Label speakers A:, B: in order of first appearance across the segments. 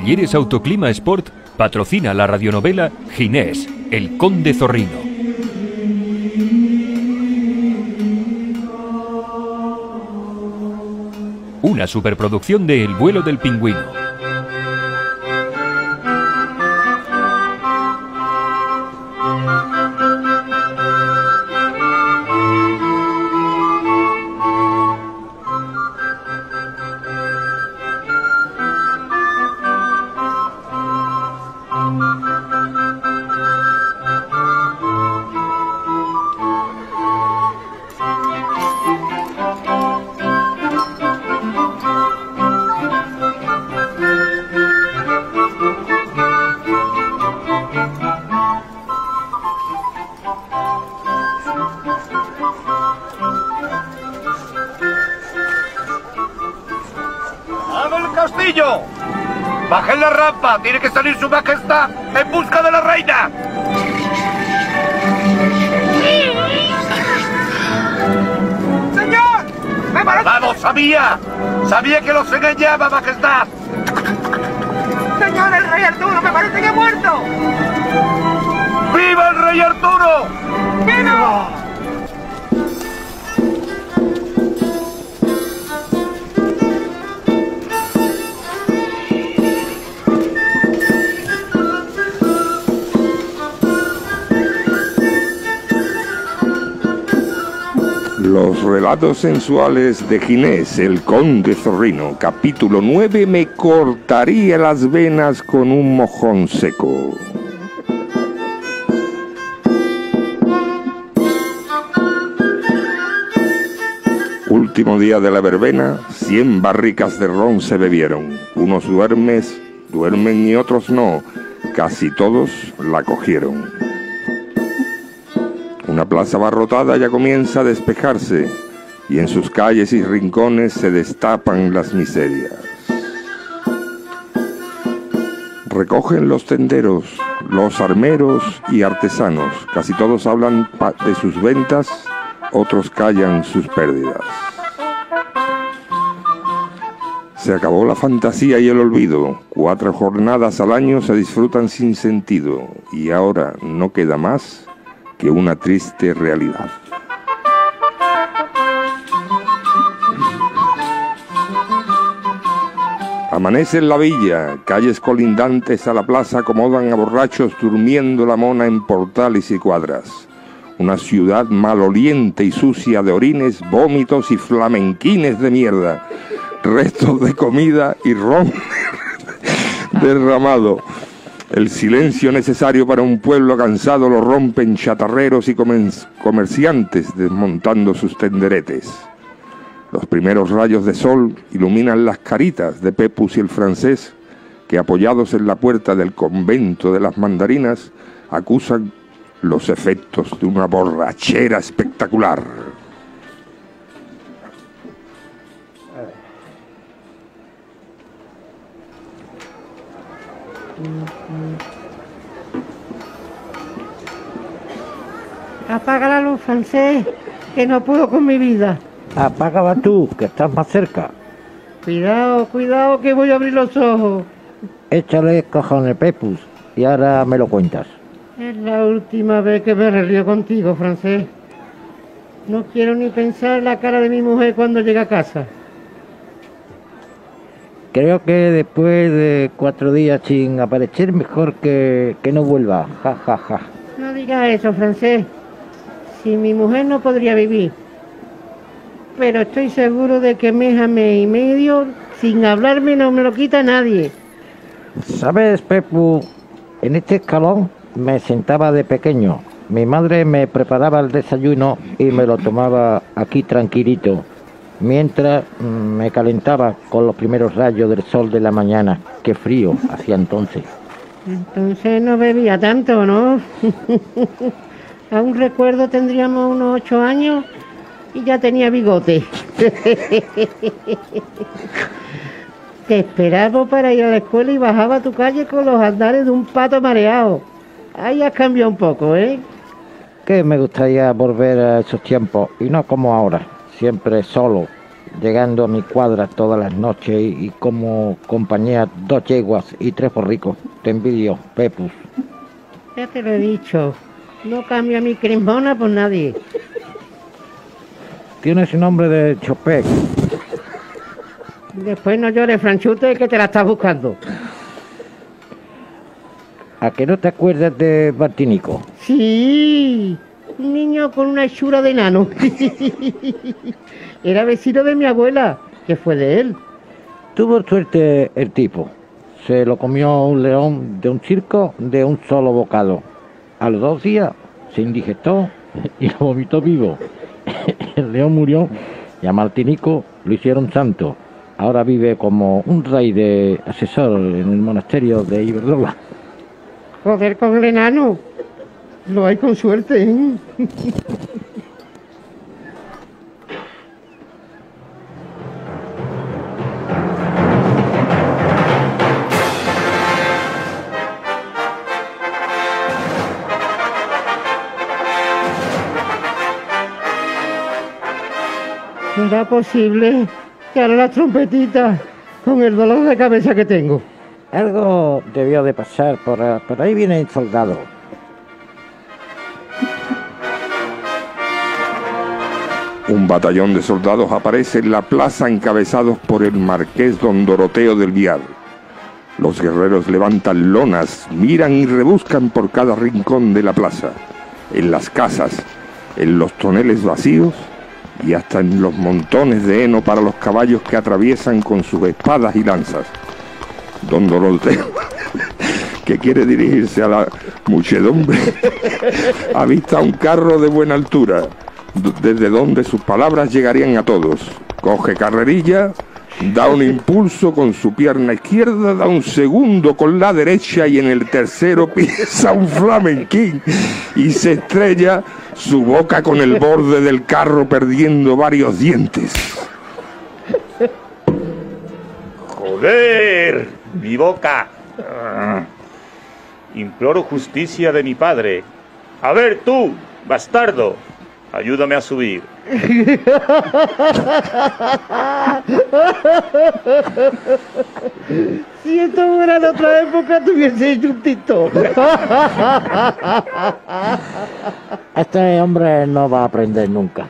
A: Talleres Autoclima Sport patrocina la radionovela Ginés, el Conde Zorrino. Una superproducción de El vuelo del pingüino.
B: ¡Tiene que salir su majestad en busca de la reina!
C: ¡Señor! ¡Me parece...
B: ¡Vamos, sabía! ¡Sabía que los engañaba, majestad!
C: ¡Señor, el rey Arturo me parece que ha muerto!
B: ¡Viva el rey Arturo!
D: Los relatos sensuales de Ginés, el conde zorrino, capítulo 9, me cortaría las venas con un mojón seco. Último día de la verbena, cien barricas de ron se bebieron. Unos duermes, duermen y otros no. Casi todos la cogieron. Una plaza abarrotada ya comienza a despejarse y en sus calles y rincones se destapan las miserias. Recogen los tenderos, los armeros y artesanos. Casi todos hablan de sus ventas, otros callan sus pérdidas. Se acabó la fantasía y el olvido. Cuatro jornadas al año se disfrutan sin sentido y ahora no queda más que una triste realidad. Amanece en la villa, calles colindantes a la plaza acomodan a borrachos durmiendo la mona en portales y cuadras. Una ciudad maloliente y sucia de orines, vómitos y flamenquines de mierda, restos de comida y ron derramado. El silencio necesario para un pueblo cansado lo rompen chatarreros y comerciantes desmontando sus tenderetes. Los primeros rayos de sol iluminan las caritas de Pepus y el francés, que apoyados en la puerta del convento de las mandarinas, acusan los efectos de una borrachera espectacular.
E: Apaga la luz, francés, que no puedo con mi vida.
F: Apágala tú, que estás más cerca.
E: Cuidado, cuidado, que voy a abrir los ojos.
F: Échale cojones, Pepus, y ahora me lo cuentas.
E: Es la última vez que me río contigo, francés. No quiero ni pensar en la cara de mi mujer cuando llegue a casa.
F: Creo que después de cuatro días sin aparecer, mejor que, que no vuelva. Ja, ja, ja.
E: No digas eso, francés. Si mi mujer no podría vivir. Pero estoy seguro de que mes y medio, sin hablarme, no me lo quita nadie.
F: ¿Sabes, Pepu? En este escalón me sentaba de pequeño. Mi madre me preparaba el desayuno y me lo tomaba aquí tranquilito, mientras mm, me calentaba con los primeros rayos del sol de la mañana. Qué frío hacía entonces.
E: Entonces no bebía tanto, ¿no? Aún recuerdo tendríamos unos ocho años y ya tenía bigote. Te esperaba para ir a la escuela y bajaba a tu calle con los andares de un pato mareado. Ahí has cambiado un poco, ¿eh?
F: Que me gustaría volver a esos tiempos y no como ahora, siempre solo llegando a mi cuadra todas las noches y, como compañía dos yeguas y tres borricos. Te envidio, Pepus.
E: Ya te lo he dicho. No cambio a mi crismona por nadie.
F: Tienes nombre de Chopec.
E: Después no llores, Franchute, que te la estás buscando.
F: ¿A que no te acuerdas de Bartinico?
E: Sí, un niño con una hechura de enano. Era vecino de mi abuela, que fue de él.
F: Tuvo suerte el tipo. Se lo comió un león de un circo de un solo bocado. A los dos días se indigestó y lo vomitó vivo. El león murió y a Martinico lo hicieron santo. Ahora vive como un rey de asesor en el monasterio de Iberdrola.
E: Joder con el enano. Lo hay con suerte, ¿eh? ¿Será posible que ahora las trompetitas con el dolor de cabeza que tengo?
F: Algo debió de pasar, por, por ahí viene el soldado.
D: Un batallón de soldados aparece en la plaza encabezados por el marqués don Doroteo del Vial. Los guerreros levantan lonas, miran y rebuscan por cada rincón de la plaza, en las casas, en los toneles vacíos y hasta en los montones de heno para los caballos que atraviesan con sus espadas y lanzas. Don Doroteo, que quiere dirigirse a la muchedumbre, avista un carro de buena altura, desde donde sus palabras llegarían a todos. Coge carrerilla, da un impulso con su pierna izquierda, da un segundo con la derecha y en el tercero pisa un flamenquín y se estrella su boca con el borde del carro perdiendo varios dientes.
G: ¡Joder! ¡Mi boca! Imploro justicia de mi padre. A ver tú, bastardo, ayúdame a subir.
E: Si esto fuera en otra época, tuviese hecho un TikTok.
F: Este hombre no va a aprender nunca.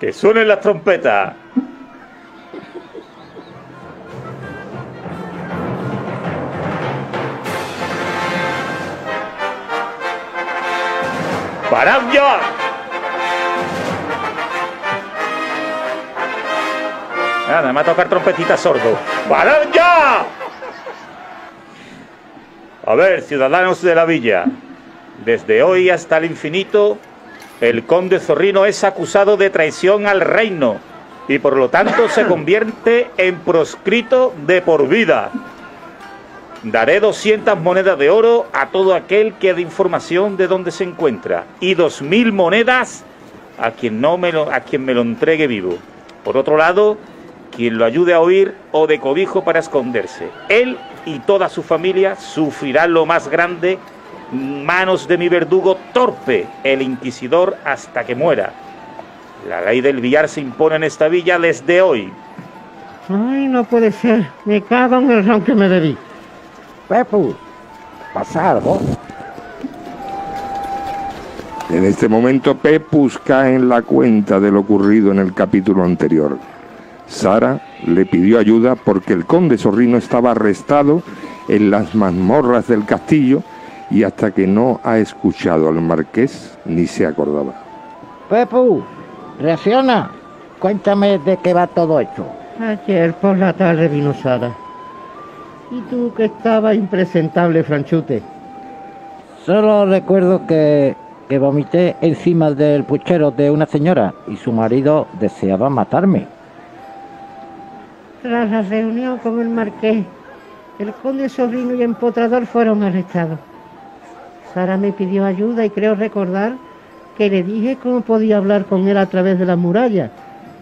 G: ¡Que suenen las trompetas! ¡Parad ya! Nada, me va a tocar trompetita sordo. ¡Parad ya! A ver, ciudadanos de la villa, desde hoy hasta el infinito, el conde Zorrino es acusado de traición al reino y por lo tanto se convierte en proscrito de por vida. Daré 200 monedas de oro a todo aquel que dé información de dónde se encuentra y 2.000 monedas a quien, no me lo, a quien me lo entregue vivo. Por otro lado, quien lo ayude a huir o de cobijo para esconderse. Él y toda su familia sufrirán lo más grande manos de mi verdugo torpe, el inquisidor, hasta que muera. La ley del billar se impone en esta villa desde hoy.
E: Ay, no puede ser. Me cago en el ron que me bebí.
F: Pepus, ¿pasa algo?
D: En este momento Pepus cae en la cuenta de lo ocurrido en el capítulo anterior. Sara le pidió ayuda porque el conde Zorrino estaba arrestado en las mazmorras del castillo y hasta que no ha escuchado al marqués ni se acordaba.
F: Pepu, reacciona. Cuéntame de qué va todo esto.
E: Ayer por la tarde vino Sara. Y tú que estabas impresentable, Franchute.
F: Solo recuerdo que, que vomité encima del puchero de una señora y su marido deseaba matarme.
E: Tras la reunión con el marqués, el conde sobrino y empotrador fueron arrestados. Sara me pidió ayuda y creo recordar que le dije cómo podía hablar con él a través de la muralla.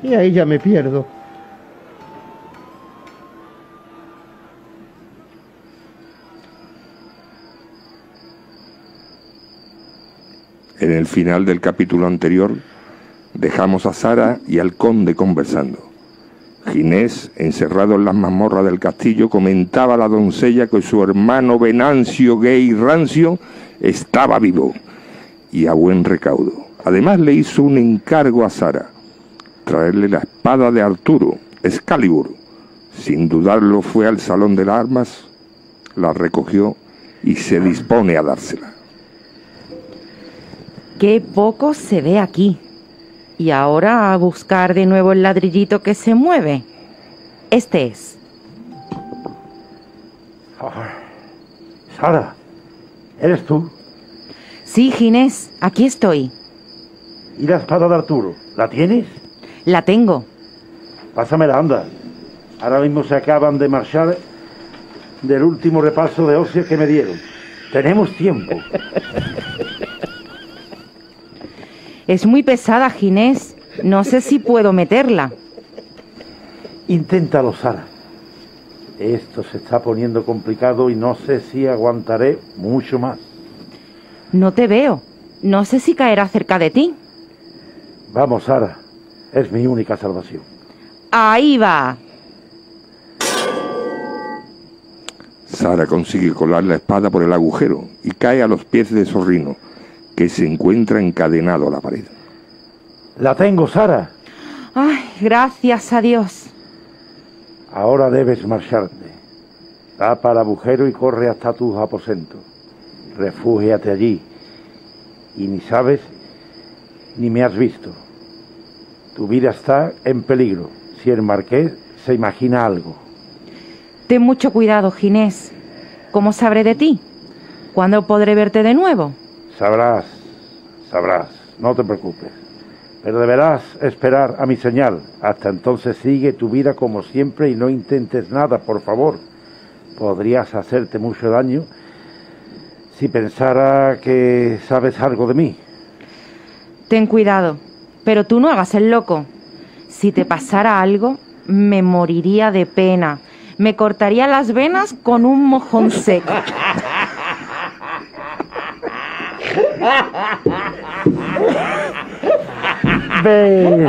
E: Y ahí ya me pierdo.
D: En el final del capítulo anterior dejamos a Sara y al conde conversando. Ginés, encerrado en las mazmorras del castillo, comentaba a la doncella que su hermano Venancio Gay Rancio estaba vivo y a buen recaudo. Además le hizo un encargo a Sara, traerle la espada de Arturo, Excalibur. Sin dudarlo fue al salón de las armas, la recogió y se dispone a dársela.
H: Qué poco se ve aquí. Y ahora a buscar de nuevo el ladrillito que se mueve. Este es.
I: Sara, ¿eres tú?
H: Sí, Ginés, aquí estoy.
I: ¿Y la espada de Arturo? ¿La tienes?
H: La tengo.
I: Pásamela, anda. Ahora mismo se acaban de marchar del último repaso de óseos que me dieron. Tenemos tiempo.
H: Es muy pesada, Ginés. No sé si puedo meterla.
I: Inténtalo, Sara. Esto se está poniendo complicado y no sé si aguantaré mucho más.
H: No te veo. No sé si caerá cerca de ti.
I: Vamos, Sara. Es mi única salvación.
H: Ahí va.
D: Sara consigue colar la espada por el agujero y cae a los pies de Zorrino, que se encuentra encadenado a la pared.
I: La tengo, Sara.
H: Ay, gracias a Dios.
I: Ahora debes marcharte. Tapa el agujero y corre hasta tus aposentos. Refúgiate allí. Y ni sabes ni me has visto. Tu vida está en peligro si el marqués se imagina algo.
H: Ten mucho cuidado, Ginés. ¿Cómo sabré de ti? ¿Cuándo podré verte de nuevo?
I: Sabrás, sabrás, no te preocupes. Pero deberás esperar a mi señal. Hasta entonces sigue tu vida como siempre y no intentes nada, por favor. Podrías hacerte mucho daño si pensara que sabes algo de mí.
H: Ten cuidado, pero tú no hagas el loco. Si te pasara algo, me moriría de pena. Me cortaría las venas con un mojón seco.
I: Ve.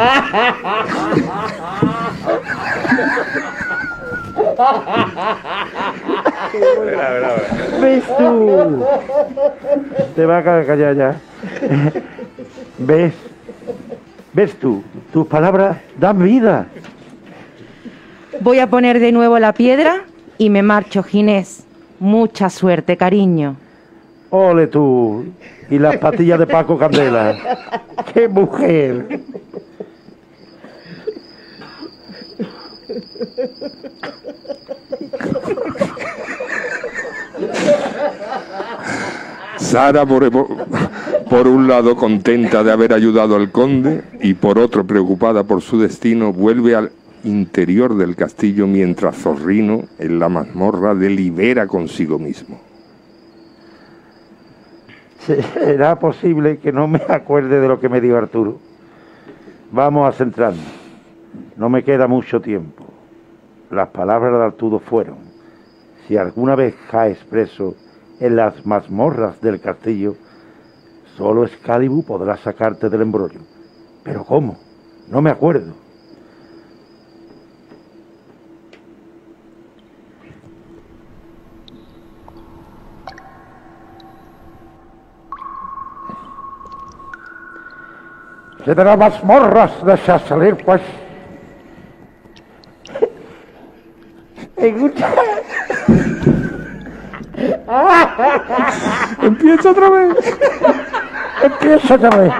I: ¿Ves tú? Te va a callar ya. ¿Ves? ¿Ves tú? Tus palabras dan vida.
H: Voy a poner de nuevo la piedra y me marcho, Ginés. Mucha suerte, cariño.
I: Ole tú. Y las patillas de Paco Candela. ¡Qué mujer!
D: Sara, por, por un lado, contenta de haber ayudado al conde y por otro, preocupada por su destino, vuelve al interior del castillo mientras Zorrino, en la mazmorra, delibera consigo mismo.
I: ¿Será posible que no me acuerde de lo que me dijo Arturo? Vamos a centrarnos. No me queda mucho tiempo. Las palabras de Arturo fueron, si alguna vez caes preso en las mazmorras del castillo, solo Excalibur podrá sacarte del embrollo. ¿Pero cómo? No me acuerdo. De las mazmorras de salir, pues. En un- Empieza otra vez. Empieza otra vez.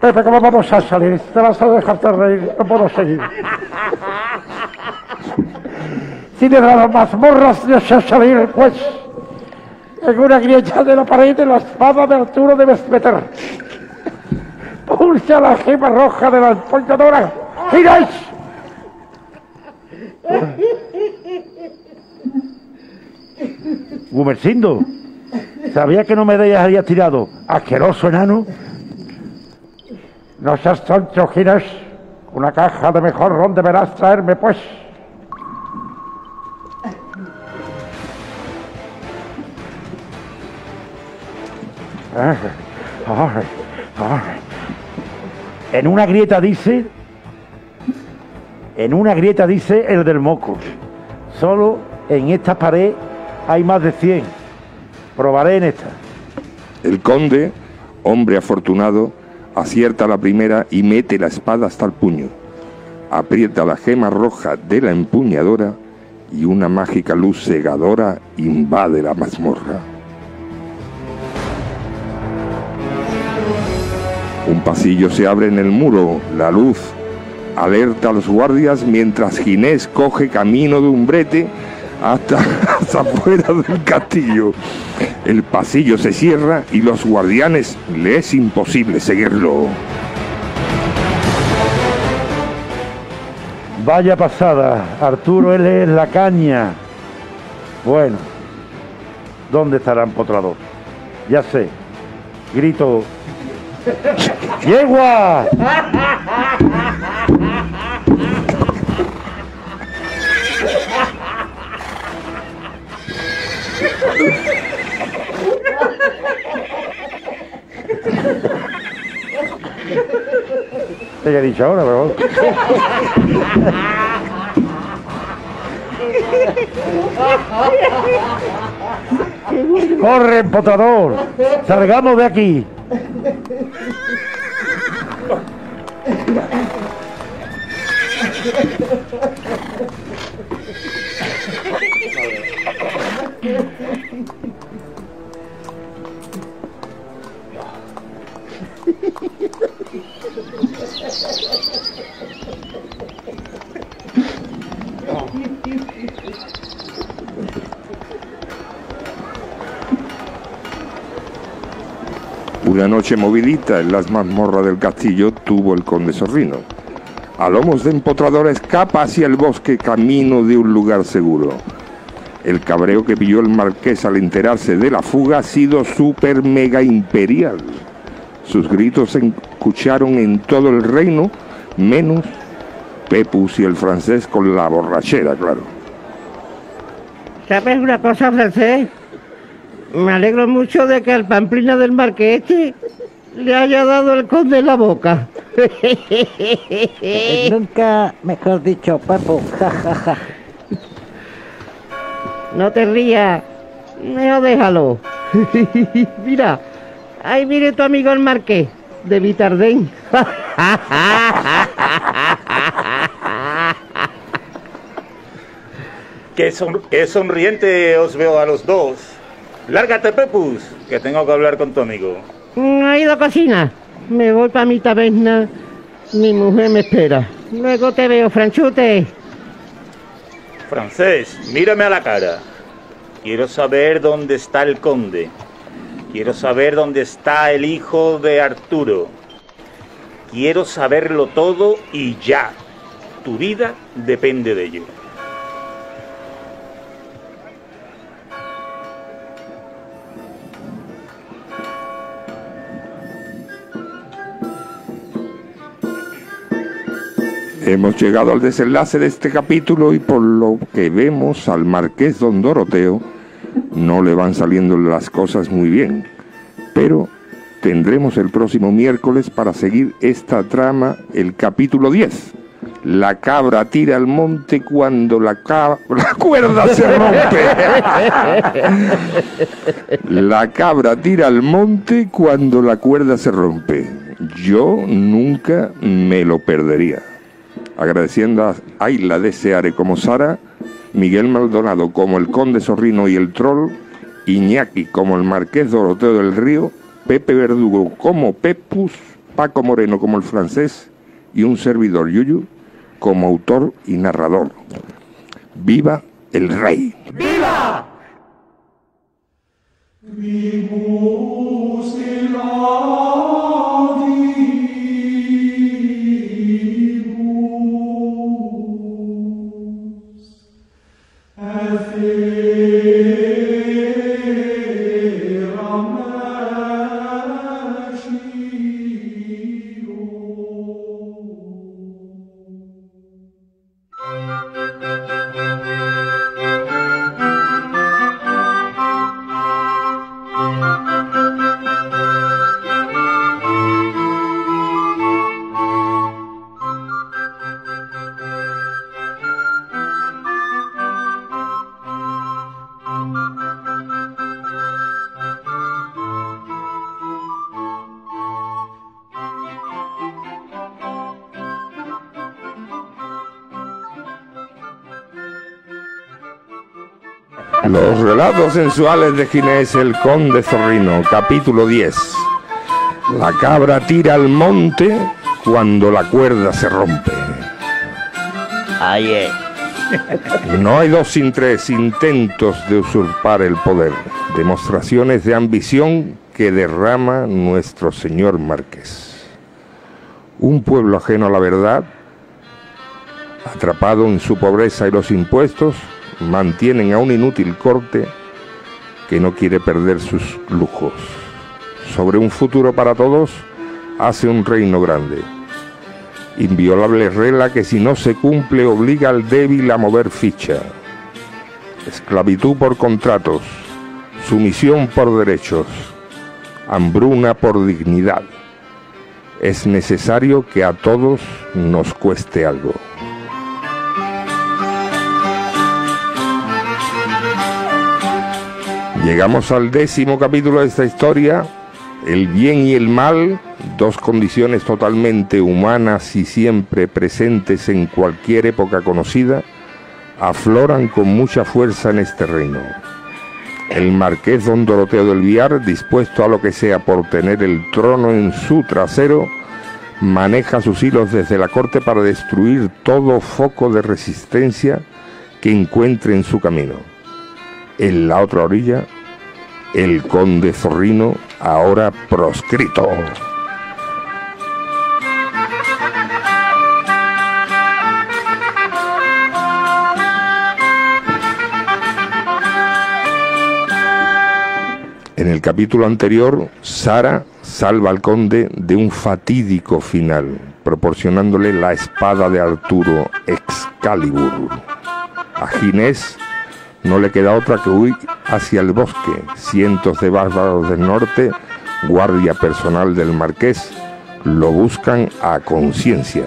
I: Pepe, ¿cómo vamos a salir? Te vas a dejarte reír. No puedo seguir. Si de las mazmorras de salir, pues. En una grieta de la pared de la espada de Arturo debes meter. Pulsa la gema roja de la empuñadura. ¡Giráis! Gumersindo, sabía que no me dejaría tirado. Asqueroso enano. No seas tonto, Ginés. Una caja de mejor ron deberás traerme, pues. Ay, En una grieta dice En una grieta dice el del moco. Solo en esta pared hay más de 100. Probaré en esta.
D: El conde, hombre afortunado, acierta la primera y mete la espada hasta el puño. Aprieta la gema roja de la empuñadora y una mágica luz cegadora invade la mazmorra. Un pasillo se abre en el muro, la luz alerta a los guardias mientras Ginés coge camino de un brete hasta, hasta afuera del castillo. El pasillo se cierra y los guardianes le es imposible seguirlo.
I: Vaya pasada, Arturo, él es la caña. Bueno, ¿dónde estará Empotrador? Ya sé, grito. ¡Yegua! Te he dicho ahora, pero... ¡Corre, empotrador! ¡Salgamos de aquí! Ha ha ha ha ha!
D: Una noche movidita en las mazmorras del castillo tuvo el conde Sorrino. A lomos de empotrador escapa hacia el bosque camino de un lugar seguro. El cabreo que pilló el marqués al enterarse de la fuga ha sido super mega imperial. Sus gritos se escucharon en todo el reino, menos Pepus y el francés con la borrachera, claro.
E: ¿Sabes una cosa, francés? Me alegro mucho de que al pamplina del marqués este le haya dado el conde en la boca.
F: Eh, Nunca, mejor dicho, papo. Ja, ja, ja.
E: No te rías. No, déjalo. Mira, ahí viene tu amigo el marqués de Vitardén.
G: Qué, son- qué sonriente os veo a los dos. Lárgate, Pepus, que tengo que hablar con tu amigo.
E: Ha ido a cocina. Me voy para mi taberna. Mi mujer me espera. Luego te veo, Franchute.
G: Francés, mírame a la cara. Quiero saber dónde está el conde. Quiero saber dónde está el hijo de Arturo. Quiero saberlo todo y ya. Tu vida depende de ello.
D: Hemos llegado al desenlace de este capítulo y por lo que vemos al marqués don Doroteo no le van saliendo las cosas muy bien. Pero tendremos el próximo miércoles para seguir esta trama el capítulo 10. La cabra tira al monte cuando la, ca- la cuerda se rompe. La cabra tira al monte cuando la cuerda se rompe. Yo nunca me lo perdería agradeciendo a Ayla de Seare como Sara, Miguel Maldonado como el Conde Zorrino y el Troll, Iñaki como el Marqués Doroteo del Río, Pepe Verdugo como Pepus, Paco Moreno como el francés y un servidor Yuyu como autor y narrador. ¡Viva el rey! ¡Viva! Los relatos sensuales de Ginés el Conde Zorrino, capítulo 10. La cabra tira al monte cuando la cuerda se rompe.
F: Ahí es.
D: No hay dos sin tres intentos de usurpar el poder, demostraciones de ambición que derrama nuestro señor Márquez. Un pueblo ajeno a la verdad, atrapado en su pobreza y los impuestos, mantienen a un inútil corte que no quiere perder sus lujos. Sobre un futuro para todos, hace un reino grande. Inviolable regla que si no se cumple obliga al débil a mover ficha. Esclavitud por contratos, sumisión por derechos, hambruna por dignidad. Es necesario que a todos nos cueste algo. Llegamos al décimo capítulo de esta historia, el bien y el mal, dos condiciones totalmente humanas y siempre presentes en cualquier época conocida, afloran con mucha fuerza en este reino. El marqués don Doroteo del Viar, dispuesto a lo que sea por tener el trono en su trasero, maneja sus hilos desde la corte para destruir todo foco de resistencia que encuentre en su camino. En la otra orilla, el conde Zorrino, ahora proscrito. En el capítulo anterior, Sara salva al conde de un fatídico final, proporcionándole la espada de Arturo Excalibur. A Ginés no le queda otra que huir hacia el bosque. Cientos de bárbaros del norte, guardia personal del marqués, lo buscan a conciencia.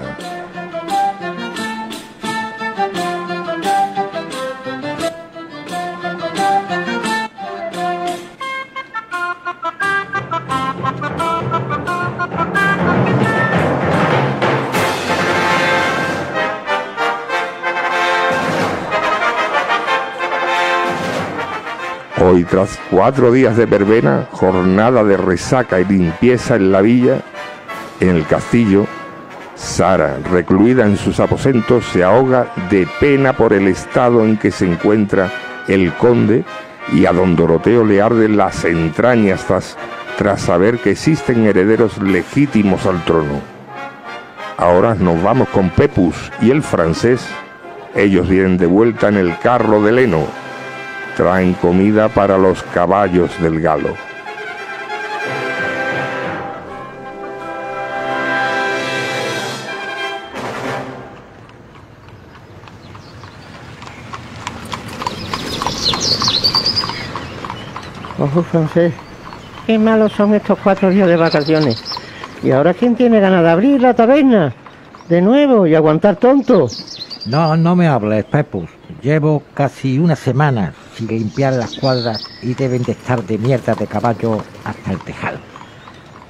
D: Tras cuatro días de verbena, jornada de resaca y limpieza en la villa, en el castillo, Sara, recluida en sus aposentos, se ahoga de pena por el estado en que se encuentra el conde y a don Doroteo le arden las entrañas tras, tras saber que existen herederos legítimos al trono. Ahora nos vamos con Pepus y el francés. Ellos vienen de vuelta en el carro de Leno traen comida para los caballos del galo.
E: Ojo, francés, qué malos son estos cuatro días de vacaciones. ¿Y ahora quién tiene ganas de abrir la taberna? De nuevo y aguantar tonto.
F: No, no me hables, Pepus. Llevo casi una semana limpiar las cuadras y deben de estar de mierda de caballo hasta el tejado.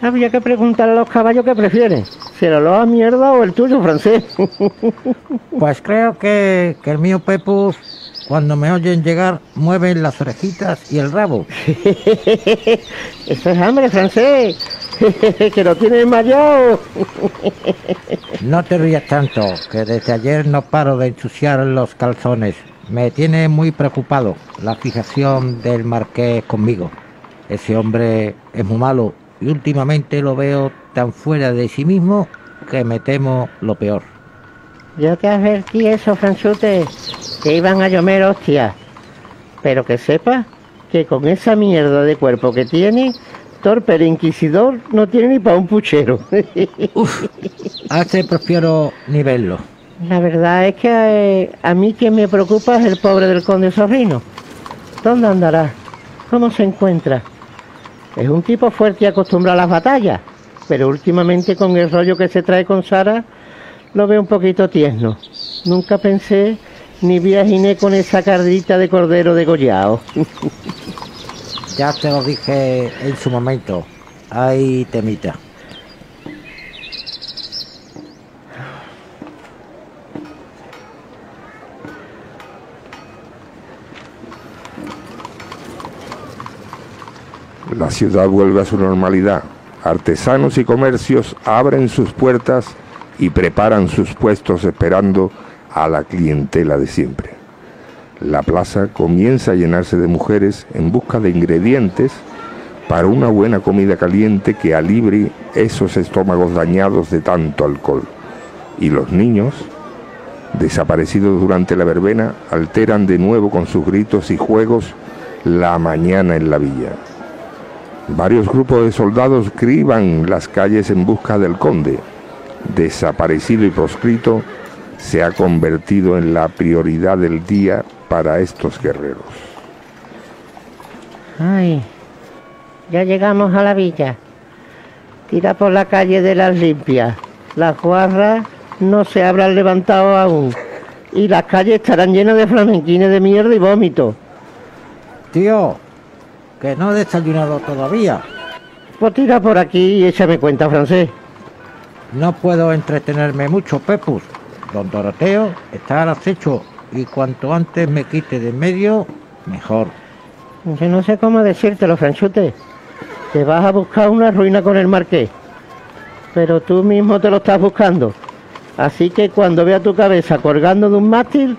E: Habría que preguntar a los caballos qué prefieren. Si el olor a mierda o el tuyo, francés.
F: Pues creo que, que el mío Pepus, cuando me oyen llegar, mueven las orejitas y el rabo.
E: Eso es hambre, francés. que lo tienes desmayado.
F: No te rías tanto, que desde ayer no paro de ensuciar los calzones. Me tiene muy preocupado la fijación del marqués conmigo. Ese hombre es muy malo y últimamente lo veo tan fuera de sí mismo que me temo lo peor.
E: Yo te advertí eso, Franchute, que iban a llover hostias. Pero que sepa que con esa mierda de cuerpo que tiene, torpe el inquisidor no tiene ni para un puchero.
F: A este prefiero ni verlo.
E: La verdad es que eh, a mí quien me preocupa es el pobre del conde Zorrino. ¿Dónde andará? ¿Cómo se encuentra? Es un tipo fuerte y acostumbrado a las batallas, pero últimamente con el rollo que se trae con Sara lo veo un poquito tierno. Nunca pensé ni vi a Ginés con esa cardita de cordero degollado.
F: Ya te lo dije en su momento. Ay, temita.
D: La ciudad vuelve a su normalidad. Artesanos y comercios abren sus puertas y preparan sus puestos esperando a la clientela de siempre. La plaza comienza a llenarse de mujeres en busca de ingredientes para una buena comida caliente que alivie esos estómagos dañados de tanto alcohol. Y los niños, desaparecidos durante la verbena, alteran de nuevo con sus gritos y juegos la mañana en la villa. Varios grupos de soldados criban las calles en busca del conde. Desaparecido y proscrito, se ha convertido en la prioridad del día para estos guerreros.
E: Ay, ya llegamos a la villa. Tira por la calle de las limpias. Las guarras no se habrán levantado aún. Y las calles estarán llenas de flamenquines de mierda y vómito.
F: Tío, que no he desayunado todavía.
E: Pues tira por aquí y échame cuenta, francés.
F: No puedo entretenerme mucho, Pepus. Don Doroteo está al acecho y cuanto antes me quite de en medio, mejor.
E: Yo no sé cómo decírtelo, Franchute. Te vas a buscar una ruina con el marqués. Pero tú mismo te lo estás buscando. Así que cuando vea tu cabeza colgando de un mástil,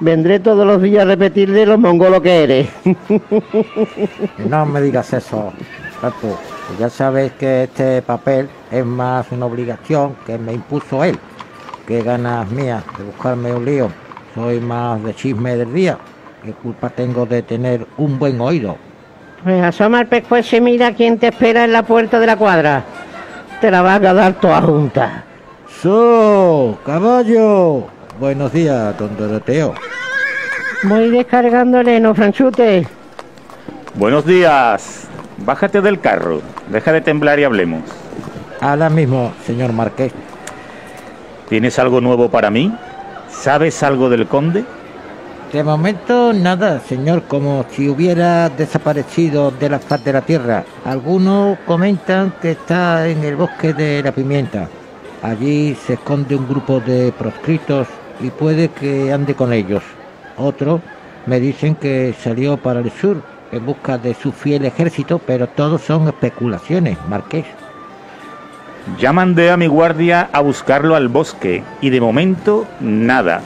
E: vendré todos los días a repetirle lo mongolo que eres.
F: No me digas eso, Pepu. Ya sabes que este papel es más una obligación que me impuso él. Qué ganas mías de buscarme un lío. Soy más de chisme del día. ¿Qué culpa tengo de tener un buen oído?
E: Pues asoma el pescuezo y mira quién te espera en la puerta de la cuadra. Te la vas a dar toda junta.
F: ¡So, caballo! Buenos días, don Doroteo.
E: Voy descargándole, no, Franchute.
G: Buenos días. Bájate del carro. Deja de temblar y hablemos.
F: Ahora mismo, señor Marqués.
G: ¿Tienes algo nuevo para mí? ¿Sabes algo del conde?
F: De momento nada, señor, como si hubiera desaparecido de la faz de la tierra. Algunos comentan que está en el bosque de la pimienta. Allí se esconde un grupo de proscritos y puede que ande con ellos. Otros me dicen que salió para el sur en busca de su fiel ejército, pero todos son especulaciones, Marqués.
G: Ya mandé a mi guardia a buscarlo al bosque y de momento nada.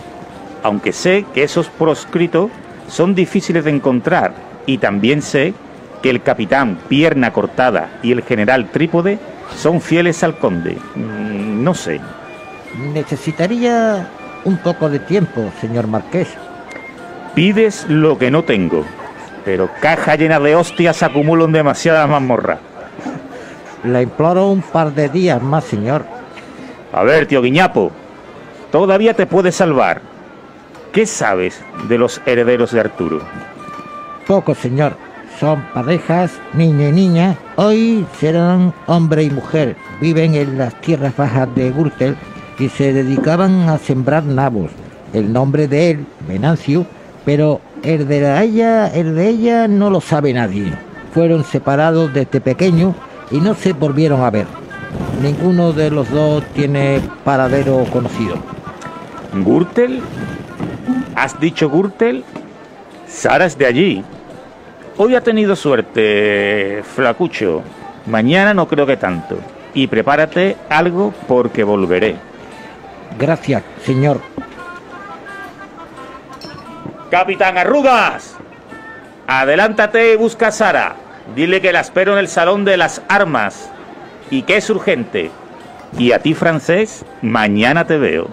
G: Aunque sé que esos proscritos son difíciles de encontrar y también sé que el capitán Pierna Cortada y el general Trípode son fieles al conde. Mm, No sé.
F: Necesitaría un poco de tiempo, señor Marqués.
G: Pides lo que no tengo, pero caja llena de hostias acumulo en demasiadas mazmorras.
F: Le imploro un par de días más, señor.
G: A ver, tío Guiñapo, todavía te puedes salvar. ¿Qué sabes de los herederos de Arturo?
F: Poco, señor. Son parejas, niño y niña. Hoy serán hombre y mujer. Viven en las tierras bajas de Gürtel y se dedicaban a sembrar nabos. El nombre de él, Venancio, pero el de la ella, el de ella no lo sabe nadie. Fueron separados desde pequeño y no se volvieron a ver. Ninguno de los dos tiene paradero conocido.
G: ¿Gürtel? ¿Has dicho Gürtel? Sara es de allí. Hoy ha tenido suerte, Flacucho. Mañana no creo que tanto. Y prepárate algo porque volveré.
F: Gracias, señor.
G: Capitán Arrugas, adelántate y busca a Sara. Dile que la espero en el salón de las armas y que es urgente. Y a ti, francés, mañana te veo.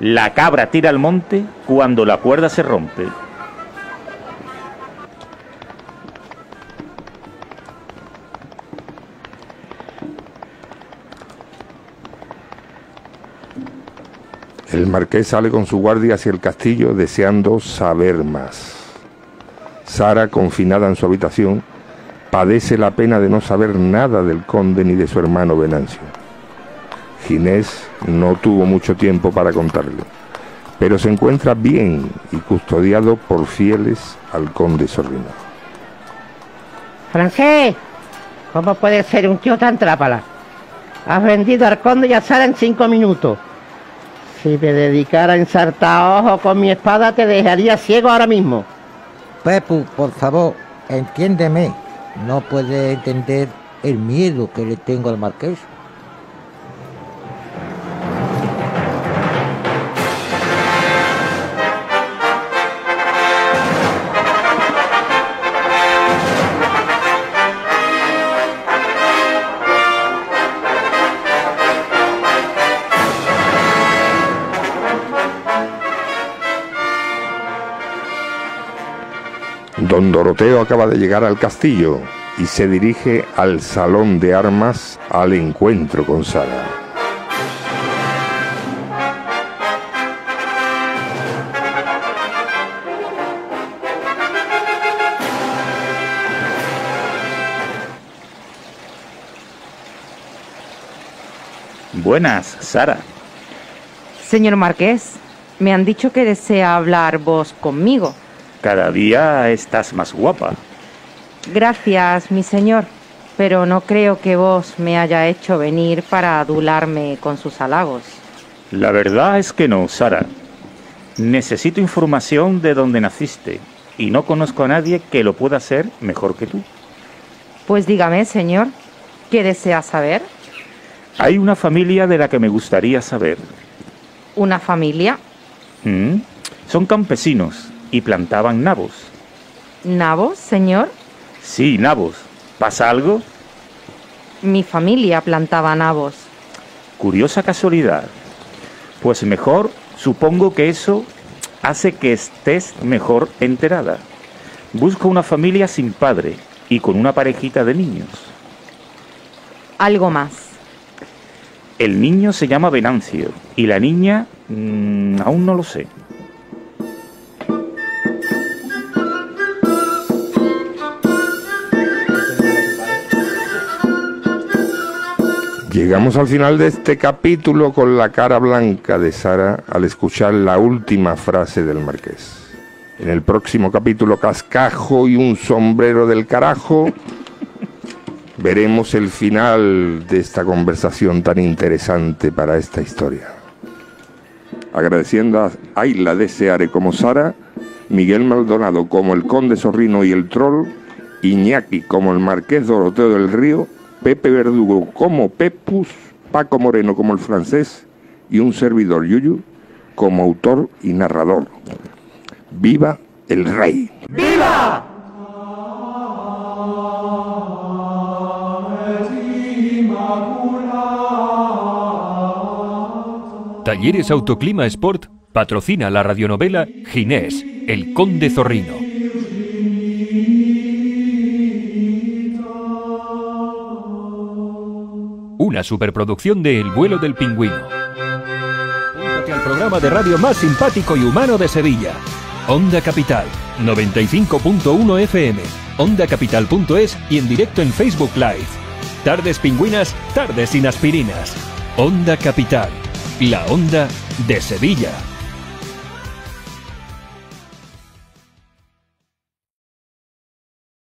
G: La cabra tira al monte cuando la cuerda se rompe.
D: El marqués sale con su guardia hacia el castillo deseando saber más. Sara, confinada en su habitación, padece la pena de no saber nada del conde ni de su hermano Venancio. Ginés no tuvo mucho tiempo para contarle, pero se encuentra bien y custodiado por fieles al conde Sorrino.
E: Francés, ¿cómo puede ser un tío tan trápala? Has vendido al conde y a Sara en cinco minutos. Si me dedicara a ensartar ojos con mi espada, te dejaría ciego ahora mismo.
F: Pepu, por favor, entiéndeme. no puede entender el miedo que le tengo al marqués.
D: Don Doroteo acaba de llegar al castillo y se dirige al salón de armas al encuentro con Sara.
G: Buenas, Sara.
H: Señor Marqués, me han dicho que desea hablar vos conmigo.
G: Cada día estás más guapa.
H: Gracias, mi señor, pero no creo que vos me haya hecho venir para adularme con sus halagos.
G: La verdad es que no, Sara. Necesito información de dónde naciste y no conozco a nadie que lo pueda hacer mejor que tú.
H: Pues dígame, señor, ¿qué desea saber?
G: Hay una familia de la que me gustaría saber.
H: ¿Una familia?
G: ¿Mm? Son campesinos y plantaban nabos.
H: ¿Nabos, señor?
G: Sí, nabos. ¿Pasa algo?
H: Mi familia plantaba nabos.
G: Curiosa casualidad. Pues mejor, supongo que eso hace que estés mejor enterada. Busco una familia sin padre y con una parejita de niños.
H: Algo más.
G: El niño se llama Venancio y la niña mm, aún no lo sé.
D: Llegamos al final de este capítulo con la cara blanca de Sara al escuchar la última frase del marqués. En el próximo capítulo Cascajo y un sombrero del carajo veremos el final de esta conversación tan interesante para esta historia. Agradeciendo a Ayla de Seare como Sara, Miguel Maldonado como el conde Zorrino y el troll, Iñaki como el marqués Doroteo del Río, Pepe Verdugo como Pepus, Paco Moreno como el francés y un servidor Yuyu como autor y narrador. ¡Viva el rey!
C: ¡Viva!
A: Talleres Autoclima Sport patrocina la radionovela Ginés, el conde zorrino. Una superproducción de El vuelo del pingüino. Únete al programa de radio más simpático y humano de Sevilla. Onda Capital, 95.1 FM, ondacapital.es y en directo en Facebook Live. Tardes pingüinas, tardes sin aspirinas. Onda Capital, la onda de Sevilla.